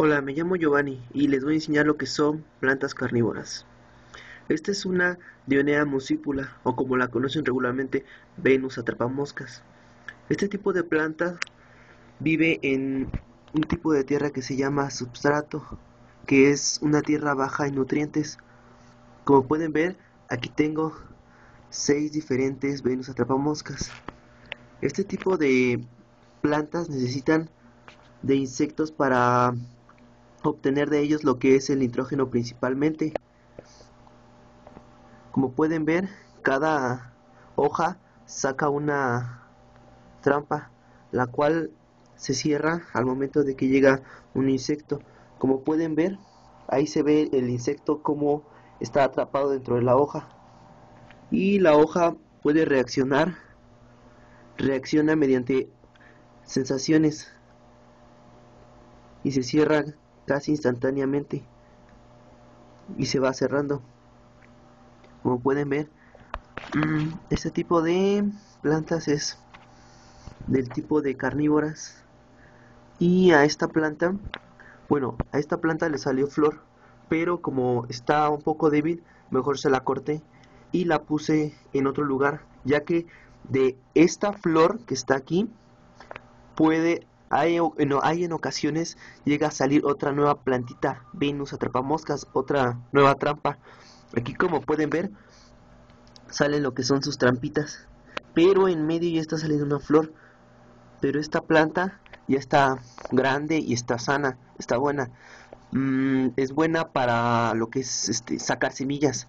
Hola, me llamo Giovanni y les voy a enseñar lo que son plantas carnívoras. Esta es una Dionea muscipula o como la conocen regularmente Venus atrapamoscas. Este tipo de planta vive en un tipo de tierra que se llama substrato, que es una tierra baja en nutrientes. Como pueden ver, aquí tengo seis diferentes Venus atrapamoscas. Este tipo de plantas necesitan de insectos para obtener de ellos lo que es el nitrógeno principalmente. Como pueden ver, cada hoja saca una trampa, la cual se cierra al momento de que llega un insecto. Como pueden ver, ahí se ve el insecto como está atrapado dentro de la hoja. Y la hoja puede reaccionar, reacciona mediante sensaciones y se cierra casi instantáneamente. Y se va cerrando. Como pueden ver mm, este tipo de plantas es del tipo de carnívoras. Y a esta planta bueno a esta planta le salió flor pero como está un poco débil mejor se la corté y la puse en otro lugar ya que de esta flor que está aquí puede hay, hay en ocasiones llega a salir otra nueva plantita, Venus atrapamoscas, otra nueva trampa. Aquí como pueden ver, salen lo que son sus trampitas. Pero en medio ya está saliendo una flor. Pero esta planta ya está grande y está sana, está buena. Mm, es buena para lo que es este, sacar semillas.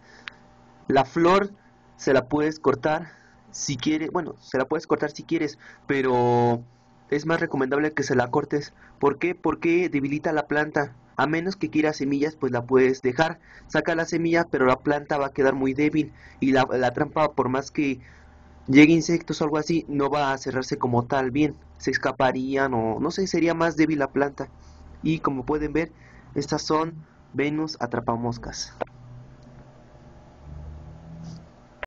La flor se la puedes cortar si quieres, bueno, se la puedes cortar si quieres, pero es más recomendable que se la cortes. ¿Por qué? Porque debilita la planta. A menos que quieras semillas, pues la puedes dejar. Saca la semilla, pero la planta va a quedar muy débil. Y la, la trampa, por más que llegue insectos o algo así, no va a cerrarse como tal bien. Se escaparían o no sé, sería más débil la planta. Y como pueden ver, estas son Venus atrapamoscas.